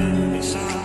It's